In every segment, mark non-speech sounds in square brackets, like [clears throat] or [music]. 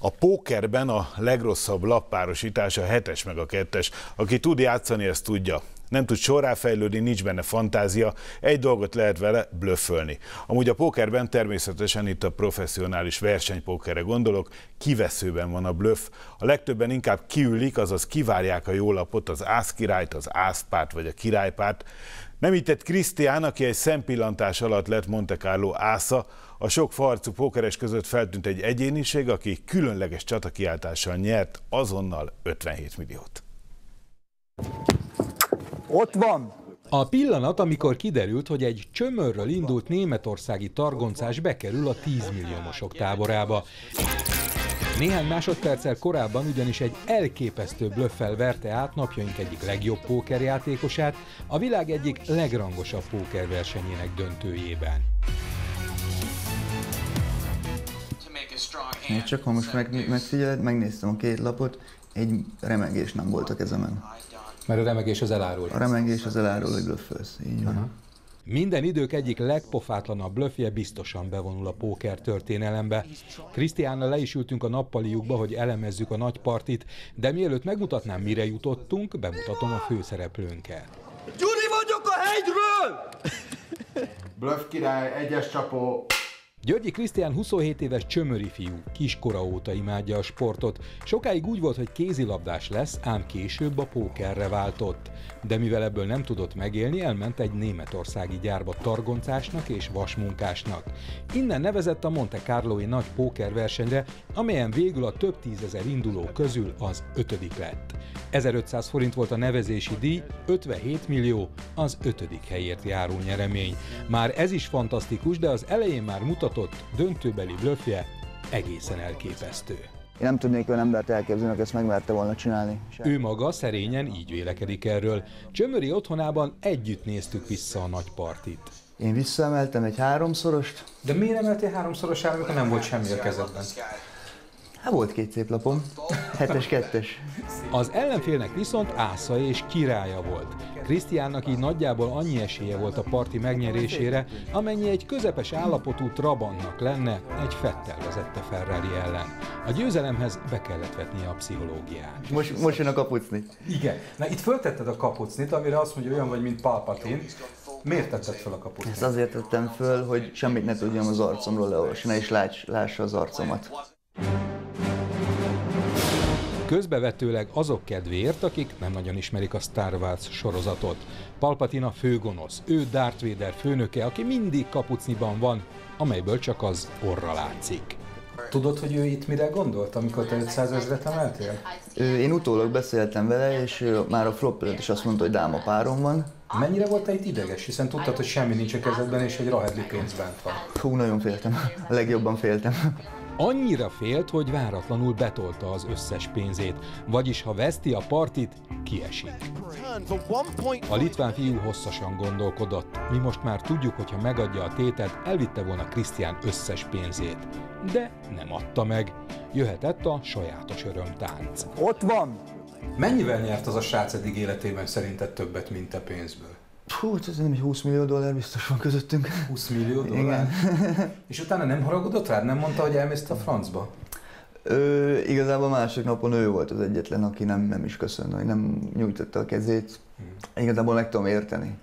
A pókerben a legrosszabb lappárosítás a hetes meg a kettes. Aki tud játszani, ezt tudja. Nem tud sorrá fejlődni, nincs benne fantázia, egy dolgot lehet vele blöffölni. Amúgy a pókerben természetesen itt a professzionális versenypókerre gondolok, kiveszőben van a blöff. A legtöbben inkább kiülik, azaz kivárják a jó lapot, az ászkirályt, az ászpárt vagy a királypárt. Nem így tett Krisztián, aki egy szempillantás alatt lett Monte Carlo ásza, a sok farcú pókeres között feltűnt egy egyéniség, aki különleges csatakiáltással nyert azonnal 57 milliót. Ott van! A pillanat, amikor kiderült, hogy egy csömörről indult németországi targoncás bekerül a 10 milliómosok táborába. Néhány másodperccel korábban ugyanis egy elképesztő blöffel verte át napjaink egyik legjobb pókerjátékosát a világ egyik legrangosabb pókerversenyének döntőjében. Én csak ha most meg, megfigyeled, megnéztem a két lapot, egy remegés nem volt a kezemen. Mert a remegés az elárul. A remegés az elárul, hogy blöffölsz. Így van. Minden idők egyik legpofátlanabb blöffje biztosan bevonul a póker történelembe. Krisztiánnal le is ültünk a nappaliukba, hogy elemezzük a nagy partit, de mielőtt megmutatnám, mire jutottunk, bemutatom a főszereplőnket. Gyuri vagyok a hegyről! Bluff király, egyes csapó, Györgyi Krisztián 27 éves csömöri fiú, kiskora óta imádja a sportot. Sokáig úgy volt, hogy kézilabdás lesz, ám később a pókerre váltott. De mivel ebből nem tudott megélni, elment egy németországi gyárba targoncásnak és vasmunkásnak. Innen nevezett a Monte Carloi nagy pókerversenyre, amelyen végül a több tízezer induló közül az ötödik lett. 1500 forint volt a nevezési díj, 57 millió az ötödik helyért járó nyeremény. Már ez is fantasztikus, de az elején már mutatott döntőbeli blöffje egészen elképesztő. Én nem tudnék olyan embert elképzelni, aki ezt megmerte volna csinálni. Se. Ő maga szerényen így vélekedik erről. Csömöri otthonában együtt néztük vissza a nagy partit. Én visszaemeltem egy háromszorost. De miért emeltél háromszoros amikor nem volt semmi a kezedben? Hát volt két szép lapom. Hetes, kettes. Az ellenfélnek viszont ásza és királya volt. Krisztiánnak így nagyjából annyi esélye volt a parti megnyerésére, amennyi egy közepes állapotú Trabantnak lenne egy Fettel vezette Ferrari ellen. A győzelemhez be kellett vetnie a pszichológiát. Most, most jön a kapucni. Igen. Na itt föltetted a kapucnit, amire azt mondja, olyan vagy, mint Palpatine. Miért tetted fel a kapucnit? Ezt azért tettem föl, hogy semmit ne tudjam az arcomról leolvasni, és láss, lássa az arcomat. Közbevetőleg azok kedvéért, akik nem nagyon ismerik a Star Wars sorozatot. Palpatina főgonosz, ő Darth Vader főnöke, aki mindig kapucniban van, amelyből csak az orra látszik. Tudod, hogy ő itt mire gondolt, amikor te 500 ezret emeltél? Én utólag beszéltem vele, és már a flop előtt is azt mondta, hogy dáma párom van. Mennyire volt te itt ideges, hiszen tudtad, hogy semmi nincs a kezedben, és egy rahedli pénz bent van? Hú, nagyon féltem. A [laughs] legjobban féltem. Annyira félt, hogy váratlanul betolta az összes pénzét, vagyis ha veszti a partit, kiesik. A litván fiú hosszasan gondolkodott. Mi most már tudjuk, hogy ha megadja a tétet, elvitte volna Krisztián összes pénzét. De nem adta meg. Jöhetett a sajátos örömtánc. Ott van! Mennyivel nyert az a srác eddig életében szerinted többet, mint a pénzből? Hú, ez nem egy 20 millió dollár biztos van közöttünk. 20 millió dollár? Igen. [laughs] És utána nem haragudott rád? Nem mondta, hogy elmész a francba? Ö, igazából másik napon ő volt az egyetlen, aki nem, nem is köszön, hogy nem nyújtotta a kezét. Hmm. Igazából meg tudom érteni.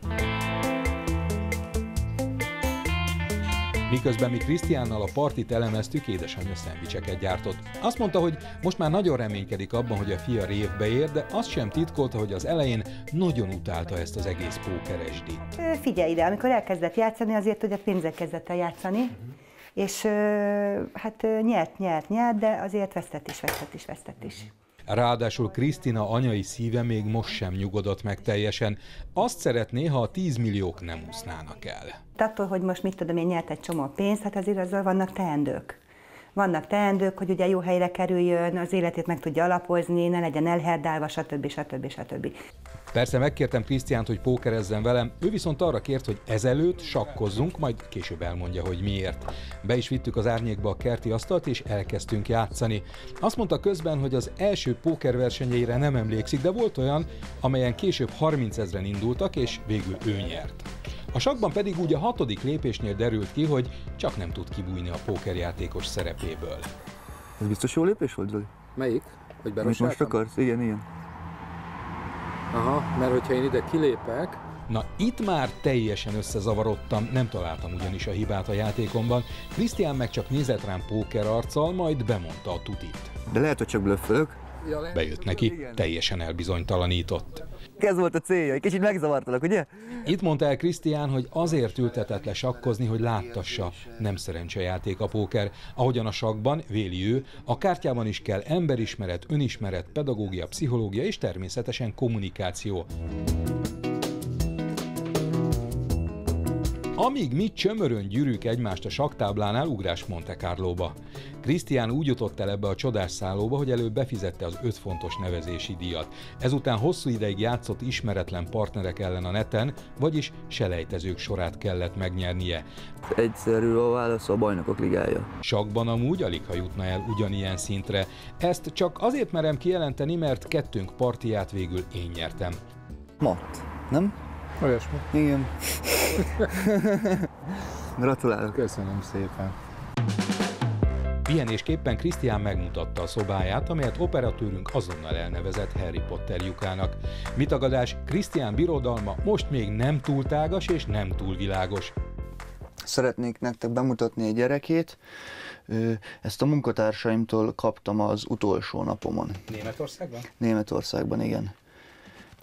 Miközben mi Krisztiánnal a partit elemeztük, édesanyja szendvicseket gyártott. Azt mondta, hogy most már nagyon reménykedik abban, hogy a fia révbe ér, de azt sem titkolta, hogy az elején nagyon utálta ezt az egész pókeresdit. Figyelj ide, amikor elkezdett játszani, azért a pénzek kezdett el játszani, uh-huh. és hát nyert, nyert, nyert, de azért vesztett is, vesztett is, vesztett is. Uh-huh. Ráadásul Krisztina anyai szíve még most sem nyugodott meg teljesen. Azt szeretné, ha a 10 milliók nem úsznának el. Attól, hogy most mit tudom én nyert egy csomó pénzt, hát azért azzal vannak teendők. Vannak teendők, hogy ugye jó helyre kerüljön, az életét meg tudja alapozni, ne legyen elherdálva, stb. stb. stb. Persze megkértem Krisztiánt, hogy pókerezzen velem, ő viszont arra kért, hogy ezelőtt sakkozzunk, majd később elmondja, hogy miért. Be is vittük az árnyékba a kerti asztalt, és elkezdtünk játszani. Azt mondta közben, hogy az első pókerversenyeire nem emlékszik, de volt olyan, amelyen később 30 ezeren indultak, és végül ő nyert. A sakban pedig úgy a hatodik lépésnél derült ki, hogy csak nem tud kibújni a pókerjátékos szerepéből. Ez biztos jó lépés volt, Zoli? Melyik? Hogy Amit most akarsz? Igen, igen. Aha, mert hogyha én ide kilépek... Na itt már teljesen összezavarodtam, nem találtam ugyanis a hibát a játékomban. Krisztián meg csak nézett rám póker arccal, majd bemondta a tutit. De lehet, hogy csak blöffölök. Bejött neki, teljesen elbizonytalanított. Ez volt a célja, egy kicsit megzavartalak, ugye? Itt mondta el Krisztián, hogy azért ültetett le sakkozni, hogy láttassa, nem szerencsejáték a póker. Ahogyan a sakban, véli ő, a kártyában is kell emberismeret, önismeret, pedagógia, pszichológia és természetesen kommunikáció. Amíg mi csömörön gyűrűk egymást a saktáblánál, ugrás Monte Carlóba. Krisztián úgy jutott el ebbe a csodás szállóba, hogy előbb befizette az 5 fontos nevezési díjat. Ezután hosszú ideig játszott ismeretlen partnerek ellen a neten, vagyis selejtezők sorát kellett megnyernie. Egyszerű a válasz a bajnokok ligája. Sakban amúgy alig ha jutna el ugyanilyen szintre. Ezt csak azért merem kijelenteni, mert kettőnk partiját végül én nyertem. Mat, nem? Olyasmi. Igen. [laughs] Gratulálok. Köszönöm szépen. Pihenésképpen Krisztián megmutatta a szobáját, amelyet operatőrünk azonnal elnevezett Harry Potter lyukának. Mitagadás, Krisztián birodalma most még nem túl tágas és nem túl világos. Szeretnék nektek bemutatni egy gyerekét. Ezt a munkatársaimtól kaptam az utolsó napomon. Németországban? Németországban, igen.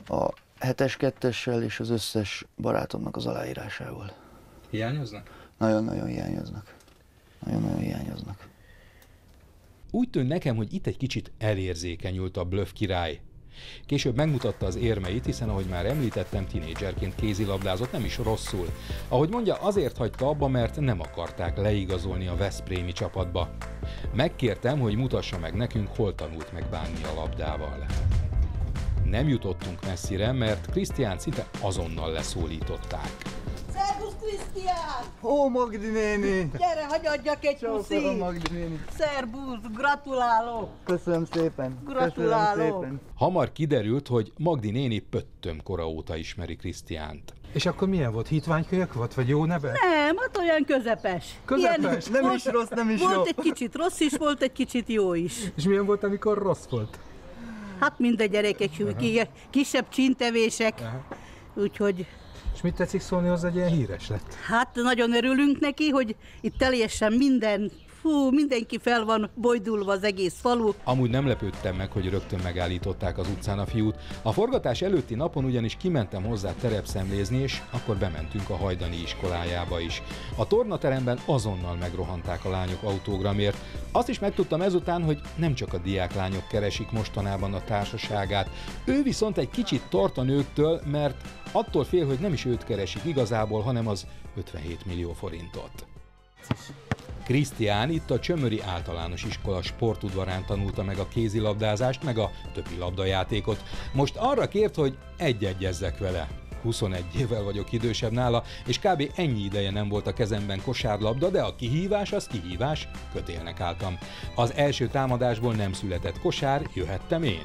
A hetes kettessel és az összes barátomnak az aláírásával. Hiányoznak? Nagyon-nagyon hiányoznak. Nagyon-nagyon hiányoznak. Úgy tűnt nekem, hogy itt egy kicsit elérzékenyült a bluff király. Később megmutatta az érmeit, hiszen ahogy már említettem, tinédzserként kézilabdázott nem is rosszul. Ahogy mondja, azért hagyta abba, mert nem akarták leigazolni a Veszprémi csapatba. Megkértem, hogy mutassa meg nekünk, hol tanult meg bánni a labdával. Nem jutottunk messzire, mert Krisztián szinte azonnal leszólították. Szervusz Krisztián! Ó, Magdi néni! Gyere, hagyadjak egy puszit! Magdi néni! Szervusz, gratulálok! Köszönöm szépen! Gratulálok. Köszönöm szépen! Hamar kiderült, hogy Magdi néni pöttöm kora óta ismeri Krisztiánt. És akkor milyen volt? Hitványkölyök volt, vagy jó neve? Nem, hát olyan közepes. Közepes? Nem volt- is rossz, nem is Volt jó. egy kicsit rossz is, volt egy kicsit jó is. És milyen volt, amikor rossz volt? Hát mind a gyerekek, ki- kisebb csintevések. Úgyhogy És mit tetszik szólni hozzá, hogy ilyen híres lett? hát nagyon örülünk neki, hogy itt teljesen minden, fú, mindenki fel van bojdulva az egész falu. Amúgy nem lepődtem meg, hogy rögtön megállították az utcán a fiút. A forgatás előtti napon ugyanis kimentem hozzá terepszemlézni, és akkor bementünk a hajdani iskolájába is. A tornateremben azonnal megrohanták a lányok autógramért. Azt is megtudtam ezután, hogy nem csak a diáklányok keresik mostanában a társaságát. Ő viszont egy kicsit tart a nőktől, mert attól fél, hogy nem is őt keresik igazából, hanem az 57 millió forintot. Krisztián itt a Csömöri Általános Iskola sportudvarán tanulta meg a kézilabdázást, meg a többi labdajátékot. Most arra kért, hogy egy-egyezzek vele. 21 évvel vagyok idősebb nála, és kb. ennyi ideje nem volt a kezemben kosárlabda, de a kihívás az kihívás, kötélnek álltam. Az első támadásból nem született kosár, jöhettem én.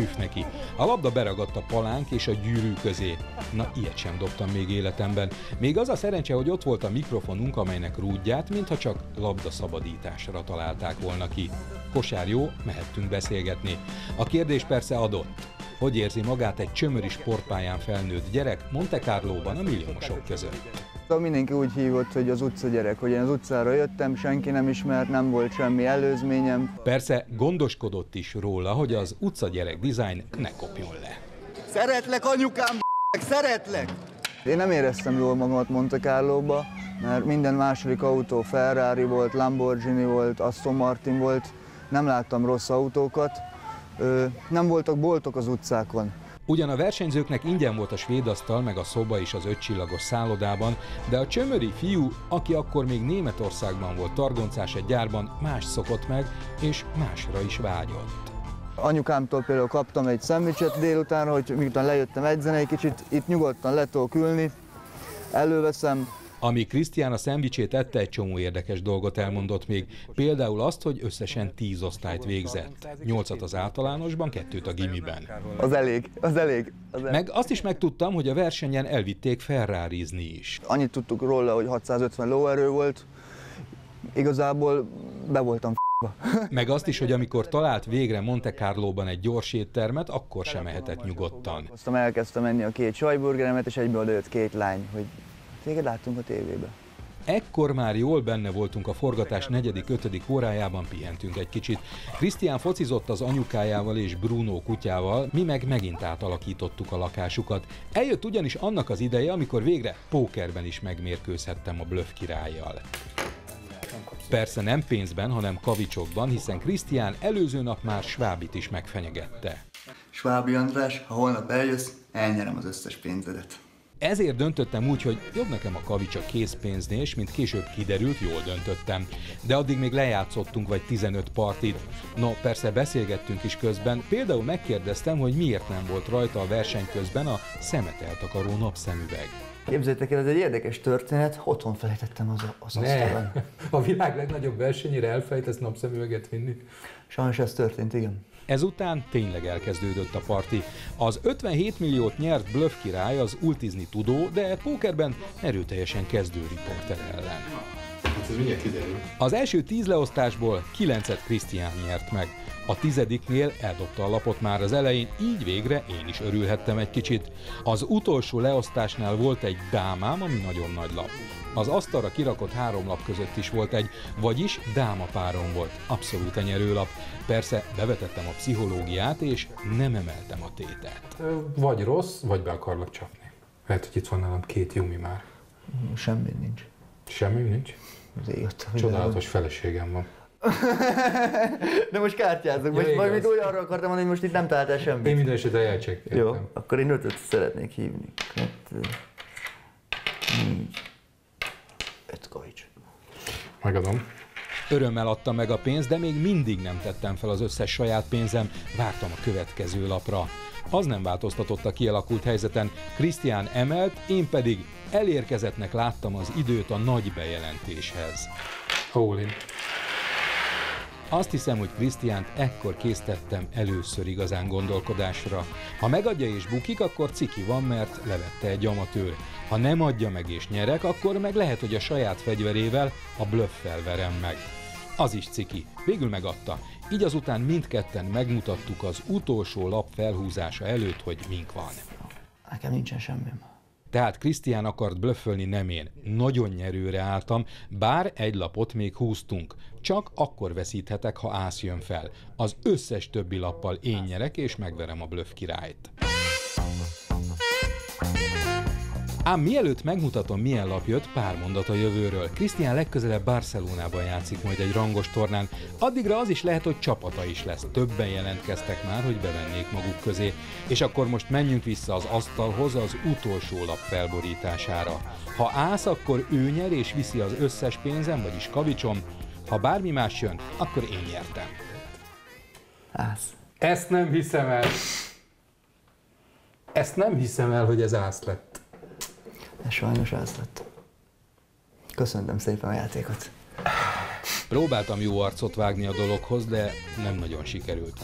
Püff neki. A labda beragadt a palánk és a gyűrű közé. Na, ilyet sem dobtam még életemben. Még az a szerencse, hogy ott volt a mikrofonunk, amelynek rúdját, mintha csak labda szabadításra találták volna ki. Kosár jó, mehettünk beszélgetni. A kérdés persze adott. Hogy érzi magát egy csömöri sportpályán felnőtt gyerek Monte Carlóban a milliómosok között? Szóval mindenki úgy hívott, hogy az utca gyerek, hogy én az utcára jöttem, senki nem ismert, nem volt semmi előzményem. Persze gondoskodott is róla, hogy az utcagyerek design ne kopjon le. Szeretlek anyukám, szeretlek! Én nem éreztem jól magamat Monte Carlóba, mert minden második autó Ferrari volt, Lamborghini volt, Aston Martin volt, nem láttam rossz autókat, nem voltak boltok az utcákon. Ugyan a versenyzőknek ingyen volt a svéd asztal, meg a szoba is az ötcsillagos szállodában, de a csömöri fiú, aki akkor még Németországban volt targoncás egy gyárban, más szokott meg, és másra is vágyott. Anyukámtól például kaptam egy szendvicset délutánra, hogy miután lejöttem edzeni egy kicsit, itt nyugodtan le tudok ülni, előveszem, Ami Krisztián a szendvicsét ette, egy csomó érdekes dolgot elmondott még. Például azt, hogy összesen 10 osztályt végzett. 8 az általánosban, kettőt a gimiben. az elég, az elég. Az elég. Meg azt is megtudtam, hogy a versenyen elvitték ferrarizni is. Annyit tudtuk róla, hogy 650 lóerő volt. Igazából be voltam [laughs] Meg azt is, hogy amikor talált végre Monte Carlo-ban egy gyors éttermet, akkor sem ehetett nyugodtan. Aztán elkezdtem menni a két sajburgeremet, és egyből lőtt két lány, hogy téged láttunk a tévébe. Ekkor már jól benne voltunk a forgatás negyedik, ötödik órájában, pihentünk egy kicsit. Krisztián focizott az anyukájával és Bruno kutyával, mi meg megint átalakítottuk a lakásukat. Eljött ugyanis annak az ideje, amikor végre pókerben is megmérkőzhettem a bluff királlyal. Persze nem pénzben, hanem kavicsokban, hiszen Krisztián előző nap már Svábit is megfenyegette. Svábi András, ha holnap eljössz, elnyerem az összes pénzedet. Ezért döntöttem úgy, hogy jobb nekem a kavics a készpénznél, és mint később kiderült, jól döntöttem. De addig még lejátszottunk vagy 15 partit. No, persze beszélgettünk is közben, például megkérdeztem, hogy miért nem volt rajta a verseny közben a szemet eltakaró napszemüveg. Képzeljétek el, ez egy érdekes történet, otthon felejtettem az, az asztalon. A világ legnagyobb versenyére elfejtesz napszemüveget vinni? Sajnos ez történt, igen. Ezután tényleg elkezdődött a parti. Az 57 milliót nyert Bluff király az ultizni tudó, de pókerben erőteljesen kezdő riporter ellen. Hát ez mindjárt kiderül. Az első tíz leosztásból kilencet Krisztián nyert meg. A tizediknél eldobta a lapot már az elején, így végre én is örülhettem egy kicsit. Az utolsó leosztásnál volt egy dámám, ami nagyon nagy lap. Az asztalra kirakott három lap között is volt egy, vagyis dáma párom volt, abszolút a nyerőlap. Persze bevetettem a pszichológiát, és nem emeltem a tétet. Vagy rossz, vagy be akarlak csapni. Lehet, hogy itt van nálam két jumi már. Semmi nincs. Semmi nincs. Az ég ott- Csodálatos feleségem van. [laughs] De most kártyázok, most Ja, majd igaz. olyanra akartam mondani, hogy most itt nem találtál Én semmit. minden esetre elcsekkeltem. Jó, akkor én ötöt szeretnék hívni. Kettő, négy. Megadom. Örömmel adtam meg a pénzt, de még mindig nem tettem fel az összes saját pénzem, vártam a következő lapra. Az nem változtatott a kialakult helyzeten, Krisztián emelt, én pedig elérkezettnek láttam az időt a nagy bejelentéshez. All in. Azt hiszem, hogy Krisztiánt ekkor késztettem először igazán gondolkodásra. Ha megadja és bukik, akkor ciki van, mert levette egy amatőr. Ha nem adja meg és nyerek, akkor meg lehet, hogy a saját fegyverével, a blöffel verem meg. Az is ciki. Végül megadta. Így azután mindketten megmutattuk az utolsó lap felhúzása előtt, hogy mink van. Nekem nincsen semmim. Tehát Krisztián akart blöffölni, nem én. Nagyon nyerőre álltam, bár egy lapot még húztunk. Csak akkor veszíthetek, ha ász jön fel. Az összes többi lappal én nyerek, és megverem a blöff királyt. Ám mielőtt megmutatom, milyen lap jött, pár mondat a jövőről. Krisztián legközelebb Barcelonában játszik majd egy rangos tornán. Addigra az is lehet, hogy csapata is lesz. Többen jelentkeztek már, hogy bevennék maguk közé. És akkor most menjünk vissza az asztalhoz az utolsó lap felborítására. Ha ász, akkor ő nyer és viszi az összes pénzem, vagyis kavicsom. Ha bármi más jön, akkor én nyertem. Ász. Ezt nem hiszem el. Ezt nem hiszem el, hogy ez ász lett. Ez sajnos ász lett. Köszönöm szépen a játékot. Próbáltam jó arcot vágni a dologhoz, de nem nagyon sikerült.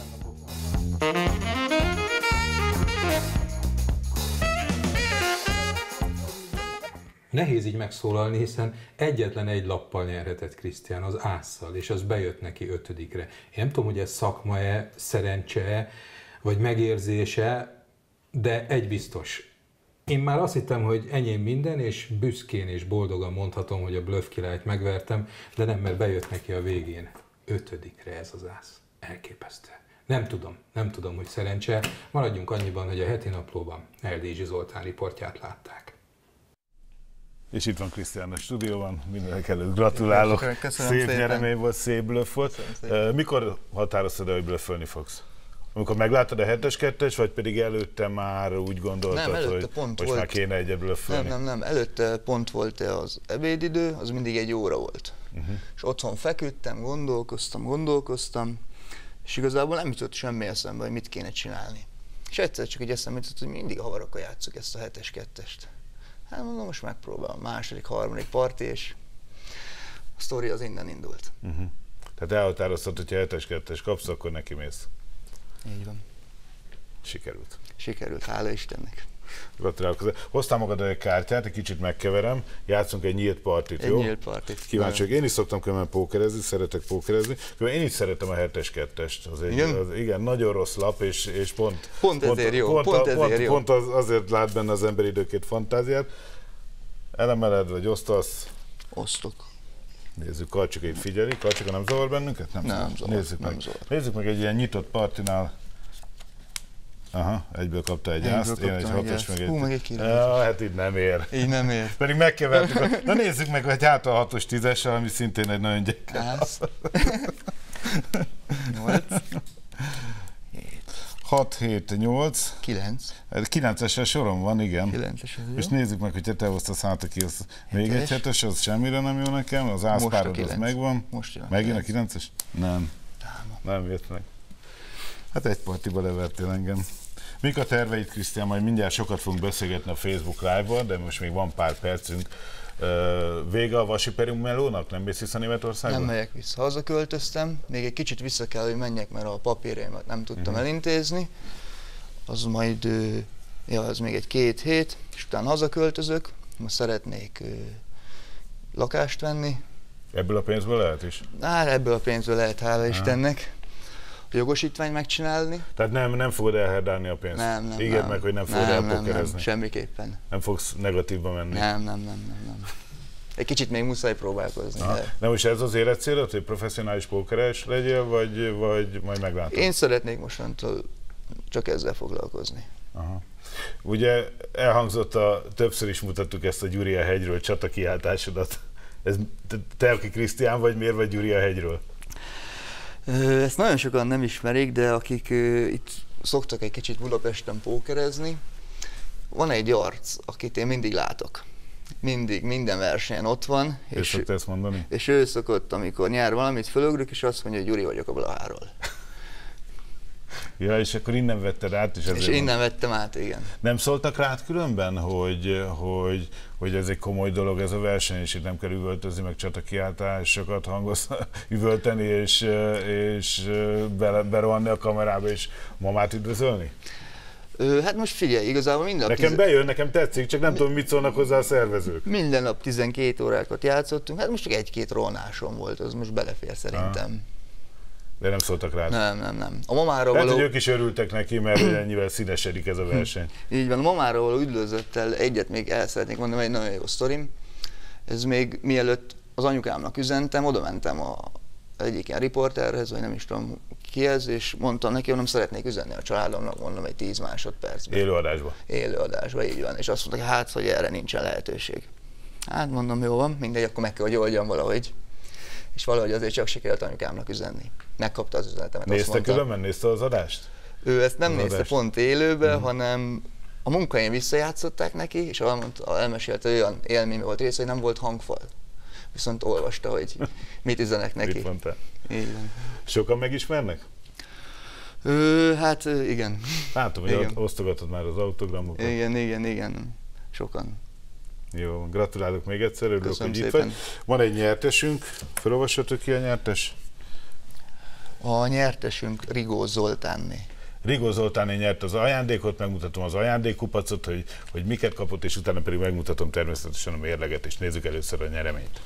Nehéz így megszólalni, hiszen egyetlen egy lappal nyerhetett Krisztián, az ásszal, és az bejött neki ötödikre. Én nem tudom, hogy ez szakma-e, szerencse vagy megérzése, de egy biztos. Én már azt hittem, hogy enyém minden, és büszkén és boldogan mondhatom, hogy a Bluff királyt megvertem, de nem, mert bejött neki a végén. Ötödikre ez az ász. Elképesztő. Nem tudom, nem tudom, hogy szerencse. Maradjunk annyiban, hogy a heti naplóban Erdési Zoltán riportját látták. És itt van Krisztián a stúdióban, mindenek előtt gratulálok. Köszönöm szép szépen. nyeremény volt, szép blöff volt. Mikor határoztad el, hogy blöffölni fogsz? Amikor megláttad a hetes kettes, vagy pedig előtte már úgy gondoltad, Nem, előtte hogy pont most volt. már kéne egyet Nem, blöffölni? nem, nem. Előtte pont volt az ebédidő, az mindig egy óra volt. Uh-huh. És otthon feküdtem, gondolkoztam, gondolkoztam, és igazából nem jutott semmi eszembe, hogy mit kéne csinálni. És egyszer csak egy eszembe jutott, hogy mindig havarokkal játszok ezt a hetes kettest. Hát mondom, most megpróbálom. Második, harmadik parti, és a sztori az innen indult. Tehát elhatároztad, hogy ha hetes kettes kapsz, akkor neki mész. Így van. Sikerült. Sikerült, hála Istennek. Gratulálok. Hoztam magad egy kártyát, egy kicsit megkeverem, játszunk egy nyílt partit, Egy jó? nyílt partit. Kíváncsi vagyok. Én is szoktam különben pókerezni, szeretek pókerezni. Különben én is szeretem a 7-es 2-est. Az egy, Igen? Az, igen, nagyon rossz lap, és, és pont, Pont ezért jó, Pont, pont ezért pont, jó. pont az, azért lát benne az ember időkét fantáziát. Elemeled, vagy osztasz, Osztok. Nézzük, Karcsika itt figyeli. Karcsika nem zavar bennünket? Nem, Nem zavar, Nézzük nem meg. zavar. Nézzük meg egy ilyen nyitott partinál. Aha, egyből kapta egy Egyből ászt, én egy hatos, meg egy... Hú, meg egy kilenc. Ja, hát így nem ér. Így nem ér. Pedig megkevertük. a- Na nézzük meg, hogy hát a hatos tízessel, ami szintén egy nagyon gyenge. [laughs] Ász. Nyolc. 6, 7, 8. 9. 9-esre sorom van, igen. 9-es ez És nézzük meg, hogy te hoztasz hát, aki az még egy Hetes. az semmire nem jó nekem, az a ászpárod az megvan. Most jön a Megint a kilenc. 9-es? Nem. Nem jött meg. Hát egy partiba levertél engem. Mik a terveid, Krisztián? Majd mindjárt sokat fogunk beszélgetni a Facebook Live-ban, de most még van pár percünk. Vége a Vasi Melónak? Nem mész vissza Németországba? Nem megyek vissza. Hazaköltöztem, még egy kicsit vissza kell, hogy menjek, mert a papírjaimat nem tudtam uh-huh. elintézni. Az majd, ja, az még egy két hét, és utána hazaköltözök. Most szeretnék lakást venni. Ebből a pénzből lehet is? Hát ebből a pénzből lehet, hála Istennek, jogosítvány megcsinálni. Tehát nem, nem fogod elherdálni a pénzt? Nem, nem, Ígérd nem. meg, hogy nem fogod nem, nem, nem, semmiképpen. Nem fogsz negatívba menni. Nem, nem, nem, nem, nem. Egy kicsit még muszáj próbálkozni. Aha. De Nem is ez az életcélod, hogy professzionális pókeres legyél, vagy, vagy majd meglátod? én szeretnék mostantól csak ezzel foglalkozni. Aha. Ugye elhangzott a, többször is mutattuk ezt a Gyuri a hegyről csata kiáltásodat. Ez, te, te, aki Krisztián vagy, miért vagy Gyuri a hegyről? Ezt nagyon sokan nem ismerik, de akik itt szoktak egy kicsit Budapesten pókerezni, van egy arc, akit én mindig látok. Mindig, minden versenyen ott van, És és, szokta ezt mondani? és ő szokott, amikor nyer valamit, fölögrök, és azt mondja, hogy Gyuri vagyok a Blaháról. Ja, és akkor innen vetted át, és ezért És innen vettem át, igen. Nem szóltak rád különben, hogy, hogy, hogy ez egy komoly dolog ez a verseny, és itt nem kell üvöltözni, meg csatakiáltásokat hangos [laughs] üvölteni, és, és bele, berohanni a kamerába, és mamát üdvözölni? Hát most figyelj, igazából minden nap, Nekem tize- bejön, nekem tetszik, csak nem tudom, mit szólnak hozzá a szervezők. minden nap 12 órákat játszottunk, hát most csak egy-két ronásom volt, az most belefér szerintem. De nem szóltak rád. Nem, nem, nem. A mamára Lehet, való... hogy ők is örültek neki, mert [clears throat] ennyivel színesedik ez a verseny. Így van, a mamáról való üdvözlettel egyet még el szeretnék mondani, egy nagyon jó sztorim. Ez még mielőtt az anyukámnak üzentem, oda mentem a egyik ilyen riporterhez, vagy nem is tudom ki ez, és mondtam neki, hogy nem szeretnék üzenni a családomnak, mondom egy 10 másodpercben. Élőadásban. Élőadásban, így van. És azt mondta, hogy hát, hogy erre nincsen lehetőség. Hát mondom, jó van, mindegy, akkor meg kell, hogy oldjam valahogy. És valahogy azért csak sikerült anyukámnak üzenni. Megkapta az üzenetemet. Nézte mondta, különben? Nézte az adást? ő ezt nem Az nézte adást? pont élőbe, mm. hanem a munkahelyen visszajátszották neki, és elmondta, elmesélte olyan élmény volt része, hogy nem volt hangfal. Viszont olvasta, hogy mit üzenek neki. Mit mondta? Van. Sokan megismernek? Ő, hát ö, igen. Látom, hogy Igen. osztogatod már az autogramokat. Igen, igen, igen. Sokan. Jó, gratulálok még egyszer, örülök, Köszönöm hogy itt vagy. Van egy nyertesünk, felolvassatok ki a nyertes? A nyertesünk Rigó Zoltánné. Rigó Zoltáné nyert az ajándékot, megmutatom az ajándékkupacot, hogy, hogy miket kapott, és utána pedig megmutatom természetesen a mérleget, és nézzük először a nyereményt.